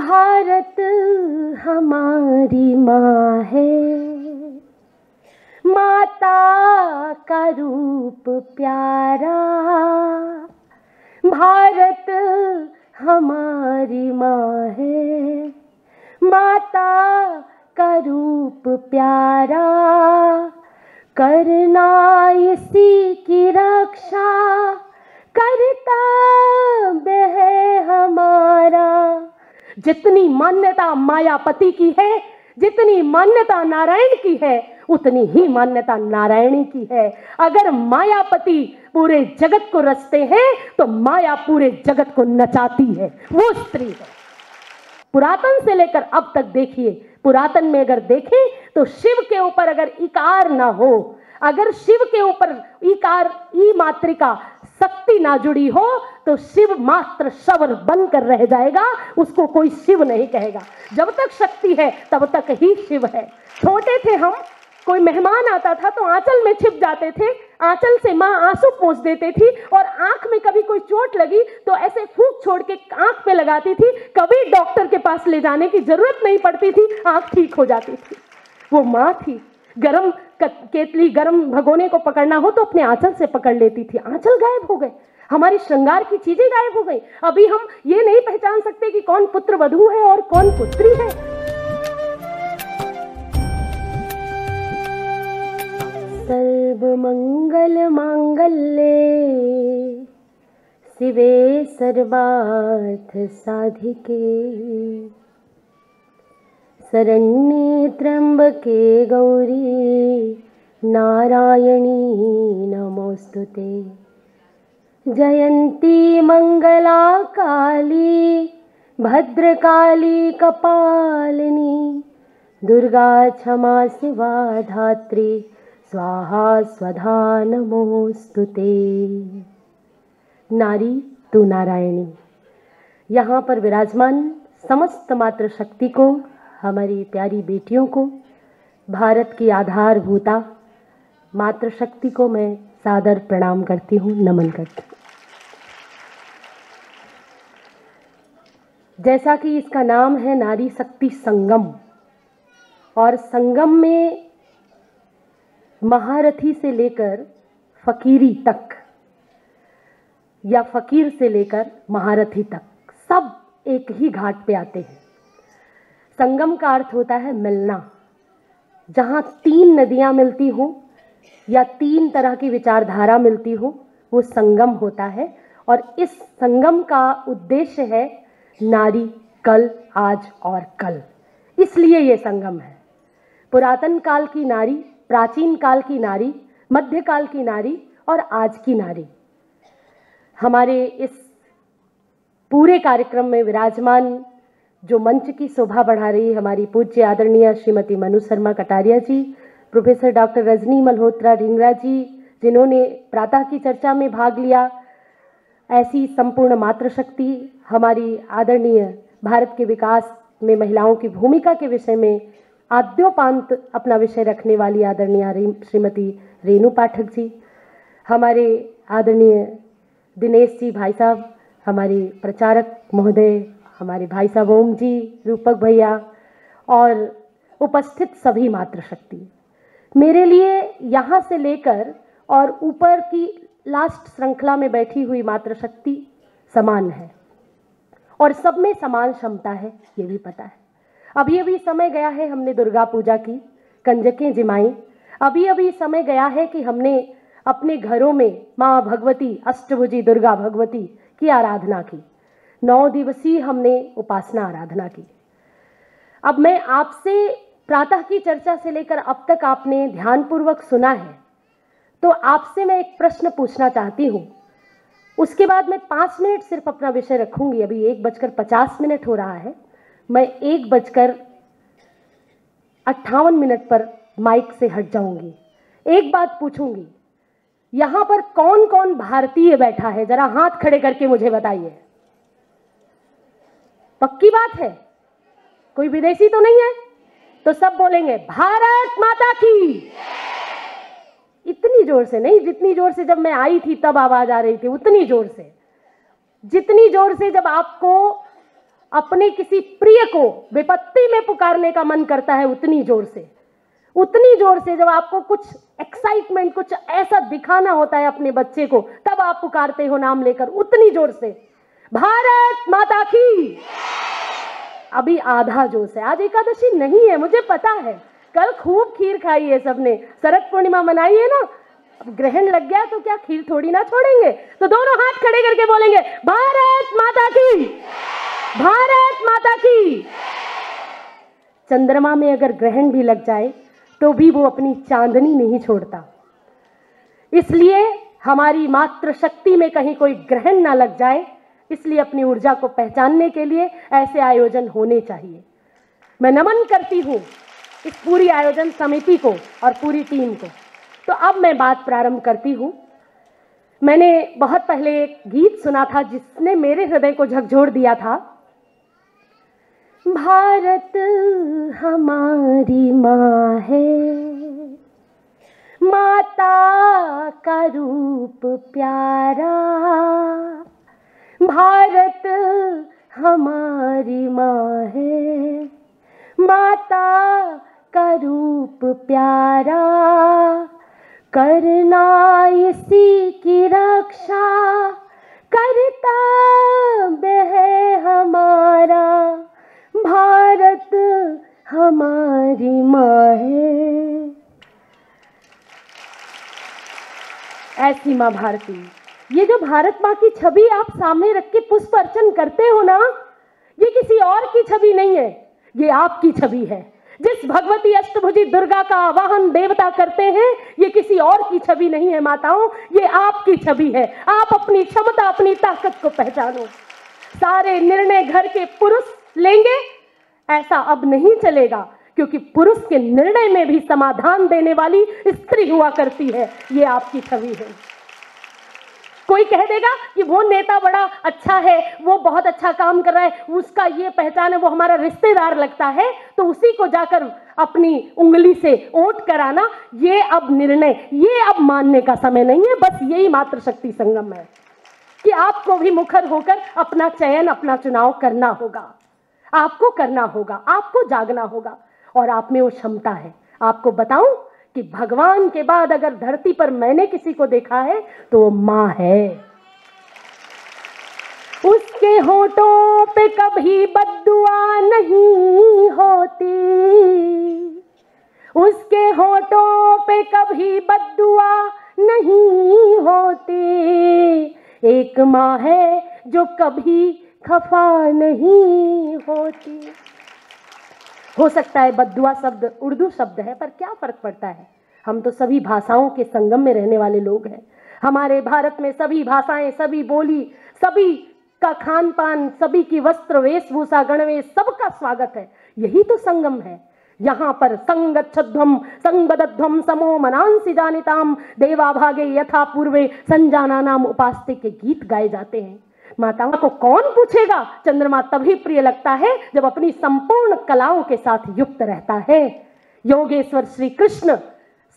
भारत हमारी माँ है। माता का रूप प्यारा, भारत हमारी माँ है। माता का रूप प्यारा, करना इसी की रक्षा, करता है हमारा। जितनी मान्यता मायापति की है, जितनी मान्यता नारायण की है, उतनी ही मान्यता नारायणी की है। अगर मायापति पूरे जगत को रचते हैं तो माया पूरे जगत को नचाती है। वो स्त्री है। पुरातन से लेकर अब तक देखिए, पुरातन में अगर देखें तो शिव के ऊपर अगर इकार ना हो, अगर शिव के ऊपर इकार, ई मात्रिका शक्ति ना जुड़ी हो तो शिव मात्र शवर बनकर रह जाएगा, उसको कोई शिव नहीं कहेगा। जब तक शक्ति है, तब तक ही शिव है। छोटे थे हम, कोई मेहमान आता था तो आंचल में छिप जाते थे, आंचल से माँ आँसू पोंछ देती थी, और आँख में कभी कोई चोट लगी तो ऐसे फूक छोड़ के आँख पे लगाती थी, कभी डॉक्टर के पास ले जाने की ज़रूरत नहीं पड़ती थी, आँख ठीक हो जाती थी। वो माँ थी। गरम केतली गरम भगोने को पकड़ना हो तो अपने आंचल से पकड़ लेती थी। आंचल गायब हो गए। हमारी श्रृंगार की चीज़ें गायब हो गई। अभी हम ये नहीं पहचान सकते कि कौन पुत्र वधु है और कौन पुत्री है। सर्वमंगल मांगल्ये। शिवे सर्वार्थ साधिके। शरण्ये त्र्यंबके गौरी। नारायणी नमोऽस्तु ते। मङ्गला काली भद्रकाली कपालिनी, दुर्गा क्षमा शिवा धात्री, स्वाहा स्वधा नमोस्तु ते। नारी, तू नारायणी। यहाँ पर विराजमान समस्त मात्र शक्ति को हमारी प्यारी बेटियों को, भारत की आधारभूता, मातृशक्ति को मैं सादर प्रणाम करती हूँ, नमन करती हूँ। जैसा कि इसका नाम है नारी शक्ति संगम, और संगम में महारथी से लेकर फकीरी तक, या फकीर से लेकर महारथी तक, सब एक ही घाट पे आते हैं। संगम का अर्थ होता है मिलना। जहाँ तीन नदियाँ मिलती हो या तीन तरह की विचारधारा मिलती हो, वो संगम होता है। और इस संगम का उद्देश्य है नारी, कल, आज और कल। इसलिए ये संगम है। पुरातन काल की नारी, प्राचीन काल की नारी, मध्यकाल की नारी और आज की नारी। हमारे इस पूरे कार्यक्रम में विराजमान जो मंच की शोभा बढ़ा रही हमारी पूज्य आदरणीय श्रीमती मनु शर्मा कटारिया जी, प्रोफेसर डॉक्टर रजनी मल्होत्रा ढिंगरा जी, जिन्होंने प्रातः की चर्चा में भाग लिया। ऐसी संपूर्ण मातृशक्ति हमारी आदरणीय भारत के विकास में महिलाओं की भूमिका के विषय में आद्योपांत अपना विषय रखने वाली आदरणीय श्रीमती रेणु पाठक जी, हमारे आदरणीय दिनेश जी भाई साहब, हमारे प्रचारक महोदय हमारे भाई साहब ओम जी, रूपक भैया और उपस्थित सभी मातृशक्ति। मेरे लिए यहाँ से लेकर और ऊपर की लास्ट श्रृंखला में बैठी हुई मातृशक्ति समान है और सब में समान क्षमता है, ये भी पता है। अभी अभी समय गया है हमने दुर्गा पूजा की, कंजकें जिमाई। अभी अभी समय गया है कि हमने अपने घरों में माँ भगवती, अष्टभुजी, दुर्गा भगवती की आराधना की। नौ दिवसीय हमने उपासना आराधना की। अब मैं आपसे प्रातः की चर्चा से लेकर अब तक आपने ध्यानपूर्वक सुना है तो आपसे मैं एक प्रश्न पूछना चाहती हूँ। उसके बाद मैं पाँच मिनट सिर्फ़ अपना विषय रखूँगी, अभी एक बजकर पचास मिनट हो रहा है। मैं एक बजकर अट्ठावन मिनट पर माइक से हट जाऊँगी। एक बात पूछूँगी, यहाँ पर कौन कौन भारतीय बैठा है? जरा हाथ खड़े करके मुझे बताइए। पक्की बात है। कोई विदेशी तो नहीं है? तो सब बोलेंगे, भारत माता की। इतनी ज़ोर से नहीं, जितनी ज़ोर से जब मैं आई थी, तब आवाज़ आ रही थी, उतनी ज़ोर से। जितनी ज़ोर से जब आपको अपने किसी प्रिय को विपत्ति में पुकारने का मन करता है, उतनी ज़ोर से। उतनी ज़ोर से जब आपको कुछ एक्साइटमेंट कुछ ऐसा दिखाना होता है अपने बच्चे को, तब आप पुकारते हो नाम लेकर, उतनी ज़ोर से। भारत माता की। अभी आधा जोश है। आज एकादशी नहीं है, मुझे पता है। कल खूब खीर खाई है सबने। शरद पूर्णिमा मनाई है ना? ग्रहण लग गया तो क्या खीर थोड़ी ना छोड़ेंगे? तो दोनों हाथ खड़े करके बोलेंगे, भारत माता की! भारत माता की! चंद्रमा में अगर ग्रहण भी लग जाए तो भी वो अपनी चांदनी नहीं छोड़ता। इसलिए हमारी मातृशक्ति में कहीं कोई ग्रहण ना लग जाए इसलिए अपनी ऊर्जा को पहचानने के लिए ऐसे आयोजन होने चाहिए। मैं नमन करती हूँ इस पूरी आयोजन समिति को और पूरी टीम को। तो अब मैं बात प्रारंभ करती हूँ। मैंने बहुत पहले एक गीत सुना था जिसने मेरे हृदय को झकझोर दिया था। भारत हमारी माँ है। माता का रूप प्यारा। भारत हमारी माँ है। माता का रूप प्यारा, करना इसी की रक्षा, करता है हमारा। भारत हमारी माँ है। ऐसी माँ भारती। ये जो भारत माँ की छवि आप सामने रख के पुष्प अर्चन करते हो ना, ये किसी और की छवि नहीं है, ये आपकी छवि है। जिस भगवती अष्टभुजी दुर्गा का आवाहन देवता करते हैं, ये किसी और की छवि नहीं है माताओं, ये आपकी छवि है। आप अपनी क्षमता, अपनी ताकत को पहचानो। सारे निर्णय घर के पुरुष लेंगे, ऐसा अब नहीं चलेगा, क्योंकि पुरुष के निर्णय में भी समाधान देने वाली स्त्री हुआ करती है, ये आपकी छवि है। कोई कह देगा कि वो नेता बड़ा अच्छा है, वो बहुत अच्छा काम कर रहा है, उसका ये पहचान है, वो हमारा रिश्तेदार लगता है तो उसी को जाकर अपनी उंगली से ओट कराना, ये अब निर्णय, ये अब मानने का समय नहीं है, बस यही मात्र शक्ति संगम है कि आपको भी मुखर होकर अपना चयन, अपना चुनाव करना होगा। आपको करना होगा, आपको जागना होगा, और आप में वो क्षमता है। आपको बताऊँ कि भगवान के बाद अगर धरती पर मैंने किसी को देखा है तो वो माँ है। उसके होठों पे कभी बदुआ नहीं होती। उसके होठों पे कभी बदुआ नहीं होती। एक माँ है जो कभी खफा नहीं होती। हो सकता है बदुआ शब्द, उर्दू शब्द है, पर क्या फ़र्क पड़ता है? हम तो सभी भाषाओं के संगम में रहने वाले लोग हैं। हमारे भारत में सभी भाषाएँ, सभी बोली, सभी का खान पान सभी की वस्त्र, वेशभूषा, गणवेश, सबका स्वागत है। यही तो संगम है। यहाँ पर संगच्छध्वम संगदध्वम समो मनांसी जानिताम देवा भागे यथा पूर्वे संजाना नाम उपास्य के गीत गाए जाते हैं। माताओं को कौन पूछेगा? चंद्रमा तभी प्रिय लगता है जब अपनी संपूर्ण कलाओं के साथ युक्त रहता है। योगेश्वर श्री कृष्ण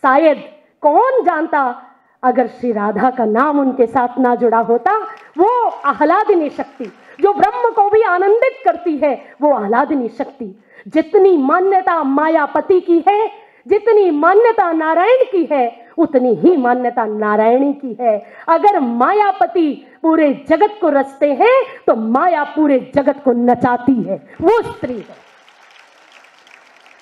शायद कौन जानता? अगर श्री राधा का नाम उनके साथ ना जुड़ा होता, वो आह्लादिनी शक्ति, जो ब्रह्म को भी आनंदित करती है, वो आह्लादिनी शक्ति। जितनी मान्यता मायापति की है, जितनी मान्यता नारायण की है उतनी ही मान्यता नारायणी की है। अगर मायापति पूरे जगत को रचते हैं तो माया पूरे जगत को नचाती है। वो स्त्री है।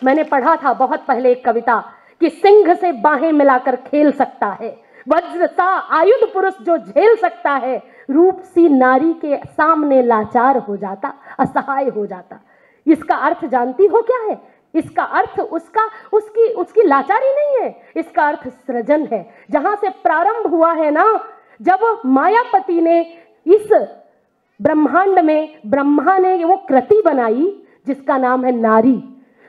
मैंने पढ़ा था बहुत पहले एक कविता कि सिंह से बाहें मिलाकर खेल सकता है। वज्र सा आयुध पुरुष जो झेल सकता है, रूप सी नारी के सामने लाचार हो जाता, असहाय हो जाता। इसका अर्थ जानती हो क्या है? इसका अर्थ उसका, उसकी उसकी लाचारी नहीं है। इसका अर्थ सृजन है। जहाँ से प्रारंभ हुआ है ना, जब मायापति ने इस ब्रह्मांड में, ब्रह्मा ने वो कृति बनाई, जिसका नाम है नारी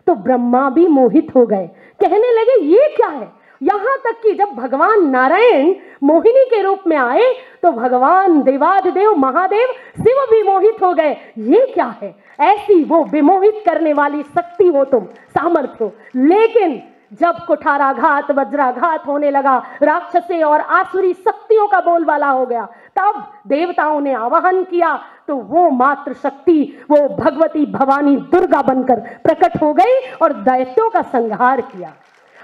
तो ब्रह्मा भी मोहित हो गए। कहने लगे, ये क्या है? यहाँ तक कि जब भगवान नारायण मोहिनी के रूप में आए तो भगवान देवाधिदेव महादेव शिव भी मोहित हो गए। ये क्या है? ऐसी वो विमोहित करने वाली शक्ति हो तुम सामर्थ्य हो। लेकिन जब कुठाराघात, वज्राघात होने लगा, राक्षसे और आसुरी शक्तियों का बोलबाला हो गया, तब देवताओं ने आवाहन किया तो वो मात्र शक्ति, वो भगवती भवानी दुर्गा बनकर प्रकट हो गई और दैत्यों का संहार किया।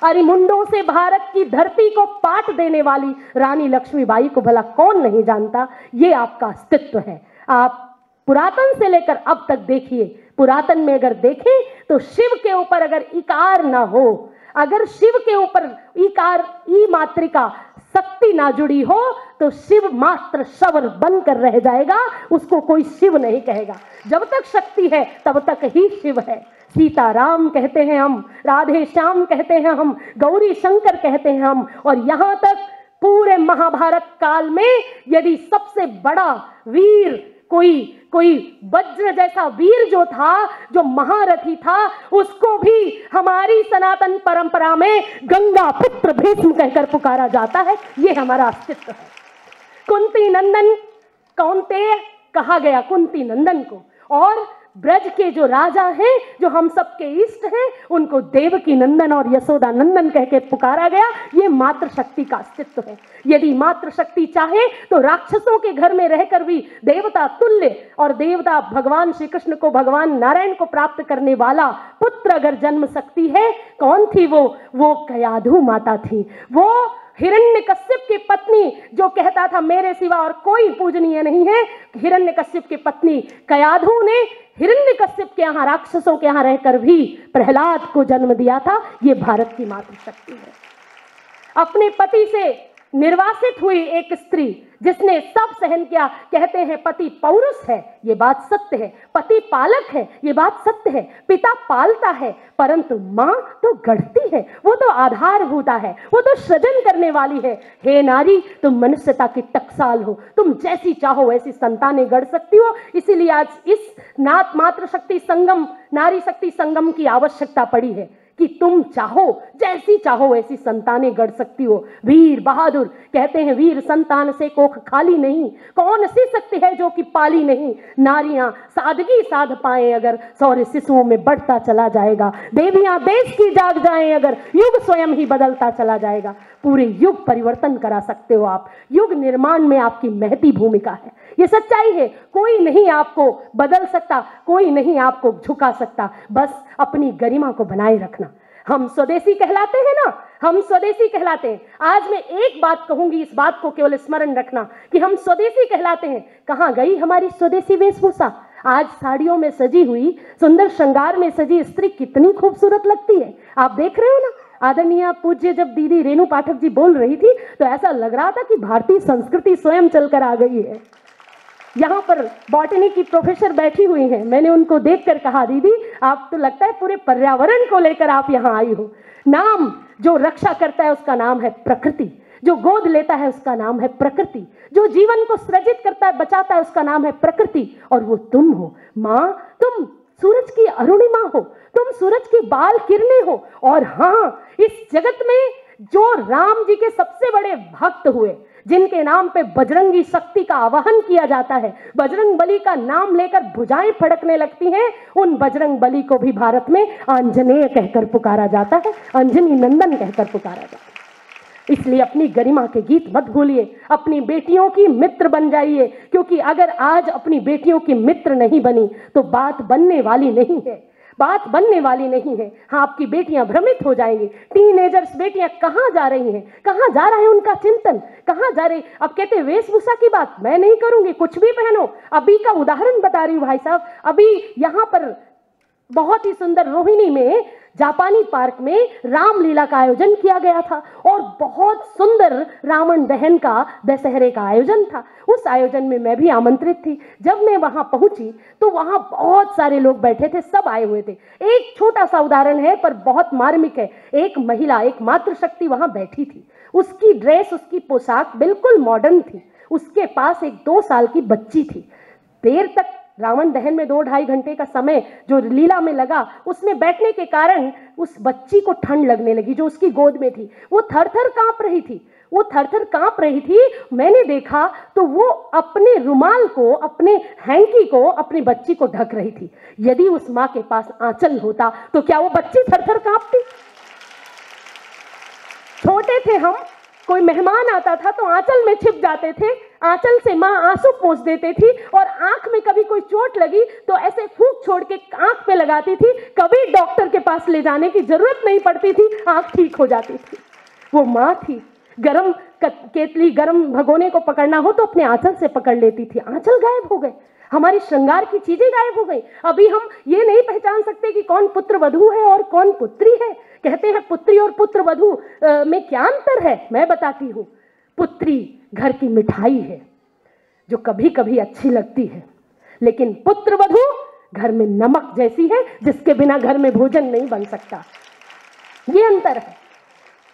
अरिमुंडों से भारत की धरती को पाट देने वाली रानी लक्ष्मीबाई को भला कौन नहीं जानता? ये आपका अस्तित्व है। आप पुरातन से लेकर अब तक देखिए। पुरातन में अगर देखें तो शिव के ऊपर अगर इकार ना हो, अगर शिव के ऊपर इकार, ई मात्रिका शक्ति ना जुड़ी हो तो शिव मात्र शवर बनकर रह जाएगा, उसको कोई शिव नहीं कहेगा। जब तक शक्ति है, तब तक ही शिव है। सीता राम कहते हैं हम, राधे श्याम कहते हैं हम, गौरी शंकर कहते हैं हम। और यहाँ तक पूरे महाभारत काल में यदि सबसे बड़ा वीर कोई कोई वज्र जैसा वीर जो था, जो महारथी था, उसको भी हमारी सनातन परंपरा में गंगा पुत्र भीष्म कहकर पुकारा जाता है। ये हमारा अस्तित्व है। कुंती नंदन कौनते कहा गया कुंती नंदन को? और ब्रज के जो राजा हैं, जो हम सबके इष्ट हैं, उनको देवकी नंदन और यशोदा नंदन कह के पुकारा गया। ये मातृशक्ति का अस्तित्व है। यदि मातृशक्ति चाहे तो राक्षसों के घर में रहकर भी देवता तुल्य और देवता भगवान श्री कृष्ण को, भगवान नारायण को प्राप्त करने वाला पुत्र अगर जन्म सकती है, कौन थी वो? वो कयाधु माता थी। वो हिरण्य कश्यप की पत्नी, जो कहता था, मेरे सिवा और कोई पूजनीय नहीं है। हिरण्य कश्यप की पत्नी कयाधु ने हिरण्य कश्यप के यहाँ, राक्षसों के यहाँ रहकर भी प्रहलाद को जन्म दिया था। ये भारत की मातृशक्ति है। अपने पति से निर्वासित हुई एक स्त्री जिसने सब सहन किया, कहते हैं, पति पौरुष है, ये बात सत्य है। पति पालक है, ये बात सत्य है। पिता पालता है, परंतु माँ तो गढ़ती है। वो तो आधारभूता है, वो तो सृजन करने वाली है। हे नारी, तुम मनुष्यता की टकसाल हो। तुम जैसी चाहो, वैसी संतानें गढ़ सकती हो। इसीलिए आज इस नाथ मात्र शक्ति संगम, नारी शक्ति संगम की आवश्यकता पड़ी है। तुम चाहो, जैसी चाहो वैसी संतानें गढ़ सकती हो। वीर बहादुर कहते हैं, वीर संतान से कोख खाली नहीं। कौन सी शक्ति है जो कि पाली नहीं? नारियाँ सादगी साध पाए अगर सौर्य शिशुओं में बढ़ता चला जाएगा। देवियाँ देश की जाग जाए अगर युग स्वयं ही बदलता चला जाएगा। पूरे युग परिवर्तन करा सकते हो आप। युग निर्माण में आपकी महती भूमिका है। ये सच्चाई है, कोई नहीं आपको बदल सकता, कोई नहीं आपको झुका सकता। बस अपनी गरिमा को बनाए रखना। हम स्वदेशी कहलाते हैं ना, हम स्वदेशी कहलाते हैं। आज मैं एक बात कहूँगी इस बात को केवल स्मरण रखना कि हम स्वदेशी कहलाते हैं। कहाँ गई हमारी स्वदेशी वेशभूषा? आज साड़ियों में सजी हुई, सुंदर श्रृंगार में सजी स्त्री कितनी खूबसूरत लगती है। आप देख रहे हो ना आदरणीय पूज्य जब दीदी रेणु पाठक जी बोल रही थी तो ऐसा लग रहा था कि भारतीय संस्कृति स्वयं चलकर आ गई है। यहाँ पर बॉटनी की प्रोफेसर बैठी हुई हैं। मैंने उनको देखकर कहा, दीदी, आप तो लगता है पूरे पर्यावरण को लेकर आप यहाँ आई हो। नाम जो रक्षा करता है उसका नाम है प्रकृति। जो गोद लेता है उसका नाम है प्रकृति। जो जीवन को सृजित करता है, बचाता है उसका नाम है प्रकृति। और वो तुम हो। माँ, तुम सूरज की अरुणिमा हो। तुम सूरज की बाल किरणें हो। और हाँ इस जगत में जो राम जी के सबसे बड़े भक्त हुए जिनके नाम पे बजरंगी शक्ति का आवाहन किया जाता है, बजरंग बली का नाम लेकर भुजाएँ फड़कने लगती हैं। उन बजरंग बली को भी भारत में आंजनेय कहकर पुकारा जाता है अंजनी नंदन कहकर पुकारा जाता है। इसलिए अपनी गरिमा के गीत मत भूलिए, अपनी बेटियों की मित्र बन जाइए, क्योंकि अगर आज अपनी बेटियों की मित्र नहीं बनी तो बात बनने वाली नहीं है। बात बनने वाली नहीं है। हाँ आपकी बेटियाँ भ्रमित हो जाएँगी। टीनेजर्स बेटियाँ कहाँ जा रही हैं? कहाँ जा रहा है उनका चिंतन? कहाँ जा रही? अब कहते वेशभूषा की बात मैं नहीं करूँगी, कुछ भी पहनो। अभी का उदाहरण बता रही हूँ भाई साहब, अभी यहाँ पर बहुत ही सुंदर रोहिणी में जापानी पार्क में रामलीला का आयोजन किया गया था और बहुत सुंदर रावण दहन का दशहरे का आयोजन था। उस आयोजन में मैं भी आमंत्रित थी। जब मैं वहाँ पहुँची तो वहाँ बहुत सारे लोग बैठे थे, सब आए हुए थे। एक छोटा सा उदाहरण है, पर बहुत मार्मिक है। एक महिला एक मातृशक्ति वहाँ बैठी थी। उसकी ड्रेस, उसकी पोशाक बिल्कुल मॉडर्न थी। उसके पास एक दो साल की बच्ची थी। देर तक रावण दहन में दो ढाई घंटे का समय जो लीला में लगा, उसमें बैठने के कारण उस बच्ची को ठंड लगने लगी जो उसकी गोद में थी। वो थर थर काँप रही थी। वो थर थर काँप रही थी, मैंने देखा तो वो अपने रुमाल को, अपने हैंकी को, अपनी बच्ची को ढक रही थी। यदि उस माँ के पास आंचल होता तो क्या वो बच्ची थर थर कांपती? छोटे थे हम, कोई मेहमान आता था तो आंचल में छिप जाते थे। आंचल से माँ आँसू पोंछ देती थी और आँख में कभी कोई चोट लगी तो ऐसे फूक छोड़ के आँख पे लगाती थी। कभी डॉक्टर के पास ले जाने की ज़रूरत नहीं पड़ती थी। आँख ठीक हो जाती थी। वो माँ थी। गरम केतली गरम भगोने को पकड़ना हो तो अपने आंचल से पकड़ लेती थी। आंचल गायब हो गए। हमारी श्रृंगार की चीज़ें गायब हो गई। अभी हम ये नहीं पहचान सकते कि कौन पुत्र वधु है और कौन पुत्री है। कहते हैं पुत्री और पुत्र वधु में क्या अंतर है? मैं बताती हूँ। पुत्री घर की मिठाई है, जो कभी कभी अच्छी लगती है। लेकिन पुत्र वधु घर में नमक जैसी है, जिसके बिना घर में भोजन नहीं बन सकता। ये अंतर है।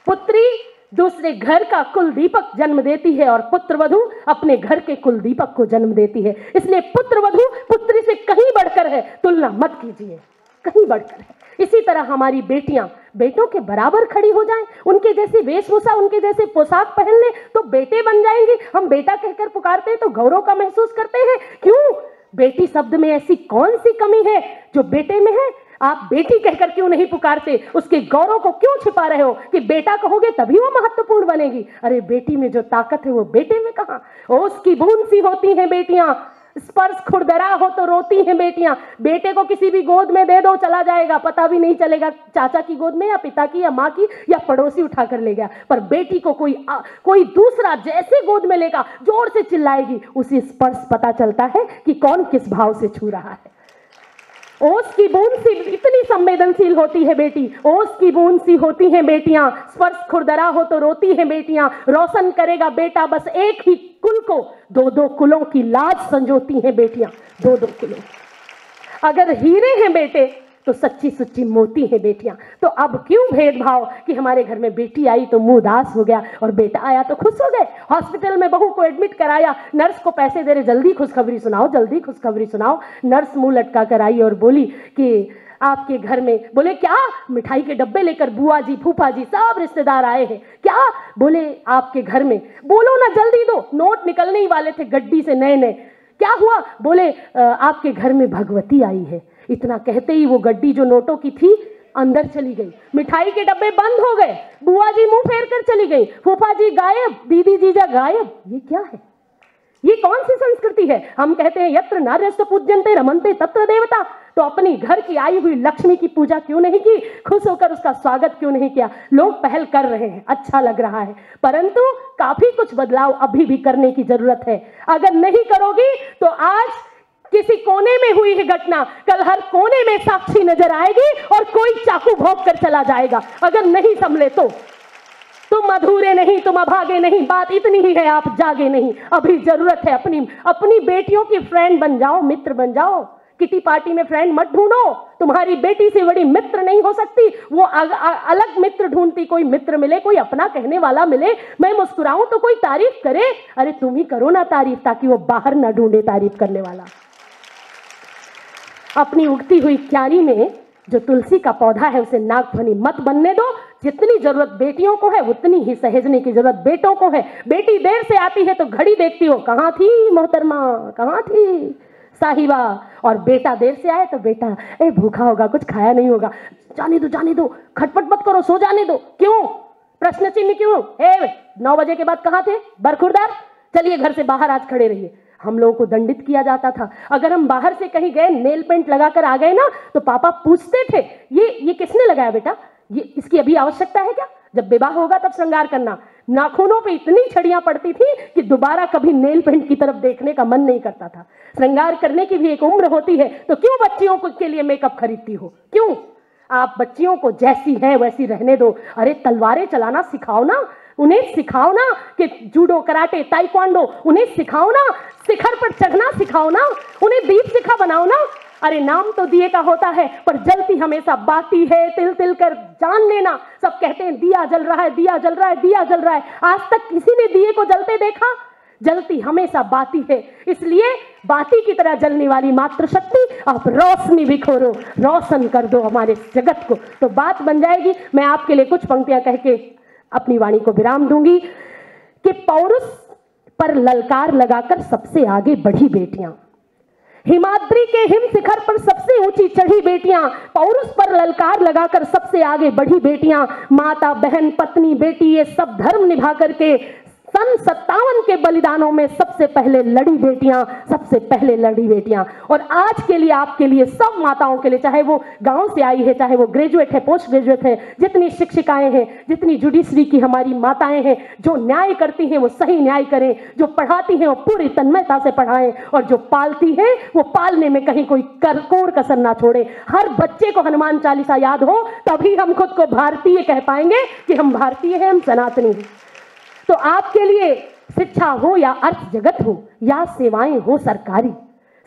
पुत्री दूसरे घर का कुल दीपक जन्म देती है और पुत्र वधु अपने घर के कुल दीपक को जन्म देती है। इसलिए पुत्र वधु पुत्री से कहीं बढ़कर है, तुलना मत कीजिए। कहीं बढ़कर है। इसी तरह हमारी बेटियाँ बेटों के बराबर खड़ी हो जाएँ, उनके जैसी वेशभूषा, उनके जैसे पोशाक पहन ले तो बेटे बन जाएँगे। हम बेटा कहकर पुकारते हैं तो गौरव का महसूस करते हैं। क्यों? बेटी शब्द में ऐसी कौन सी कमी है जो बेटे में है? आप बेटी कहकर क्यों नहीं पुकारते? उसके गौरव को क्यों छिपा रहे हो? कि बेटा कहोगे तभी वो महत्वपूर्ण बनेगी। अरे बेटी में जो ताकत है वो बेटे में कहा? उसकी बूंद सी होती है बेटियाँ। स्पर्श खुरदरा हो तो रोती हैं बेटियाँ। बेटे को किसी भी गोद में दे दो चला जाएगा। पता भी नहीं चलेगा चाचा की गोद में या पिता की या माँ की या पड़ोसी उठा कर ले गया। पर बेटी को कोई आ, कोई दूसरा जैसे गोद में लेगा ज़ोर से चिल्लाएगी। उसी स्पर्श पता चलता है कि कौन किस भाव से छू रहा है। ओस की बूंद सी, इतनी संवेदनशील होती है बेटी। ओस की बूंद सी होती हैं बेटियाँ। स्पर्श खुरदरा हो तो रोती हैं बेटियाँ। रोशन करेगा बेटा, बस एक ही कुल को। दो दो कुलों की लाज संजोती हैं बेटियाँ। दो दो कुलों। अगर हीरे हैं बेटे तो सच्ची सच्ची मोती है बेटियाँ। तो अब क्यों भेदभाव कि हमारे घर में बेटी आई तो मुँह उदास हो गया और बेटा आया तो खुश हो गए? हॉस्पिटल में बहू को एडमिट कराया। नर्स को पैसे दे रहे, जल्दी खुशखबरी सुनाओ, जल्दी खुशखबरी सुनाओ। नर्स मुँह लटका कर आई और बोली कि आपके घर में, बोले, क्या? मिठाई के डब्बे लेकर बुआ जी, फूफा जी सब रिश्तेदार आए हैं। क्या? बोले, आपके घर में। बोलो ना, जल्दी दो। नोट निकलने ही वाले थे गड्डी से नए नए क्या हुआ? बोले आपके घर में भगवती आई है। इतना कहते ही वो गड्डी जो नोटों की थी, अंदर चली गई। मिठाई के डब्बे बंद हो गए। बुआ जी मुँह फेर कर चली गई। फूफा जी, गायब। दीदी जीजा गायब। ये क्या है? ये कौन सी संस्कृति है? हम कहते हैं, यत्र नार्यस्त पूज्यंते रमनते तत्र देवता। तो अपनी घर की आई हुई लक्ष्मी की पूजा क्यों नहीं की? खुश होकर उसका स्वागत क्यों नहीं किया? लोग पहल कर रहे हैं। अच्छा लग रहा है। परंतु काफ़ी कुछ बदलाव अभी भी करने की ज़रूरत है। अगर नहीं करोगी तो आज किसी कोने में हुई है घटना कल हर कोने में साक्षी नज़र आएगी और कोई चाकू भोग कर चला जाएगा। अगर नहीं संभले तो। तुम अधूरे नहीं तुम अभागे नहीं बात इतनी ही है आप जागे नहीं। अभी ज़रूरत है अपनी अपनी बेटियों की फ्रेंड बन जाओ मित्र बन जाओ। किटी पार्टी में फ्रेंड मत ढूंढो। तुम्हारी बेटी से बड़ी मित्र नहीं हो सकती। वो अग, अ, अलग मित्र ढूंढती कोई मित्र मिले कोई अपना कहने वाला मिले। मैं मुस्कुराऊं तो कोई तारीफ़ करे। अरे तुम ही करो ना तारीफ़ ताकि वो बाहर ना ढूंढे तारीफ़ करने वाला। अपनी उगती हुई क्यारी में जो तुलसी का पौधा है, उसे नागफनी मत बनने दो। जितनी ज़रूरत बेटियों को है, उतनी ही सहेजने की ज़रूरत बेटों को है। बेटी देर से आती है तो घड़ी देखती हो, कहाँ थी मोहतरमा, कहाँ थी साहिबा? और बेटा देर से आए तो बेटा, ए, भूखा होगा, कुछ खाया नहीं होगा। जाने दो जाने दो, खटपट मत करो, सो जाने दो। क्यों? प्रश्न चिन्ह क्यों? ए, नौ बजे के बाद कहाँ थे? बरखुरदार? चलिए घर से बाहर आज खड़े रहिए। हम लोगों को दंडित किया जाता था। अगर हम बाहर से कहीं गए नेल पेंट लगाकर आ गए ना तो पापा पूछते थे, ये ये किसने लगाया बेटा? ये, इसकी अभी आवश्यकता है क्या? जब विवाह होगा तब श्रृंगार करना। नाखूनों पे इतनी छड़ियाँ पड़ती थी कि दोबारा कभी नेल पेंट की तरफ़ देखने का मन नहीं करता था। श्रृंगार करने की भी एक उम्र होती है तो क्यों बच्चियों को के लिए मेकअप खरीदती हो? क्यों? आप बच्चियों को जैसी है, वैसी रहने दो। अरे, तलवारें चलाना सिखाओ ना। उन्हें सिखाओ ना कि जूडो, कराटे, ताइक्वांडो, उन्हें सिखाओ ना, शिखर पर चढ़ना सिखाओ ना, उन्हें दीप सिखा बनाओ ना। अरे, नाम तो दिए का होता है, पर जलती हमेशा बाती है तिल तिल कर जान लेना। सब कहते हैं, दिया जल रहा है, दिया जल रहा है, दिया जल रहा है। आज तक किसी ने दिए को जलते देखा? जलती हमेशा बाती है। इसलिए बाती की तरह जलने वाली मात्र शक्ति आप रोशनी बिखोरो रोशन कर दो हमारे जगत को। तो बात बन जाएगी। मैं आपके लिए कुछ पंक्तियाँ कह के अपनी वाणी को विराम दूँगी कि पौरुष पर ललकार लगाकर सबसे आगे बढ़ी बेटियाँ। हिमाद्री के हिम शिखर पर सबसे ऊँची चढ़ी बेटियाँ, पौरुष पर ललकार लगाकर सबसे आगे बढ़ी बेटियाँ, माता, बहन, पत्नी, बेटी, ये सब धर्म निभा करके सन सत्तावन के बलिदानों में सबसे पहले लड़ी बेटियाँ, सबसे पहले लड़ी बेटियाँ। और आज के लिए, आपके लिए, सब माताओं के लिए, चाहे वो गाँव से आई है, चाहे वो ग्रेजुएट है पोस्ट ग्रेजुएट है, जितनी शिक्षिकाएँ हैं, जितनी जुडिशरी की हमारी माताएँ हैं, जो न्याय करती हैं, वो सही न्याय करें, जो पढ़ाती हैं, वो पूरी तन्मयता से पढ़ाएँ, और जो पालती हैं, वो पालने में कहीं कोई कर, कोर कसर ना छोड़े। हर बच्चे को हनुमान चालीसा याद हो, तभी हम खुद को भारतीय कह पाएँगे कि हम भारतीय हैं, हम सनातनी हैं। तो आपके लिए शिक्षा हो या अर्थ जगत हो या सेवाएँ हो सरकारी।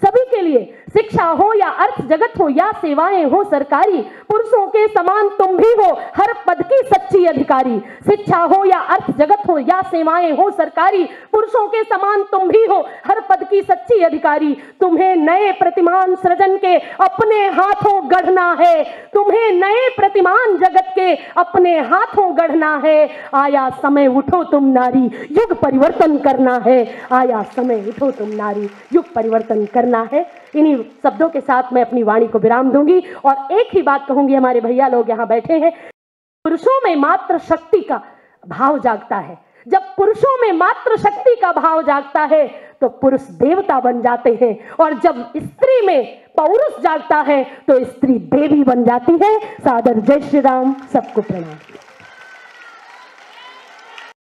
सभी के लिए शिक्षा हो या अर्थ जगत हो या सेवाएँ हो, सरकारी पुरुषों के समान तुम भी हो, हर पद की सच्ची अधिकारी। शिक्षा हो या अर्थ जगत हो या सेवाएँ हो, सरकारी पुरुषों के समान तुम भी हो, हर पद की सच्ची अधिकारी। तुम्हें नए प्रतिमान सृजन के अपने हाथों गढ़ना है। तुम्हें नए प्रतिमान जगत के अपने हाथों गढ़ना है। आया समय, उठो तुम नारी, युग परिवर्तन करना है। आया समय, उठो तुम नारी, युग परिवर्तन करना करना है। इन्हीं शब्दों के साथ मैं अपनी वाणी को विराम दूँगी और एक ही बात कहूँगी, हमारे भैया लोग यहाँ बैठे हैं। पुरुषों में मात्र शक्ति का भाव जागता है। जब पुरुषों में मात्र शक्ति का भाव जागता है तो पुरुष देवता बन जाते हैं। और जब स्त्री में पौरुष जागता है तो स्त्री देवी बन जाती है। सादर जय श्री राम, सबको प्रणाम।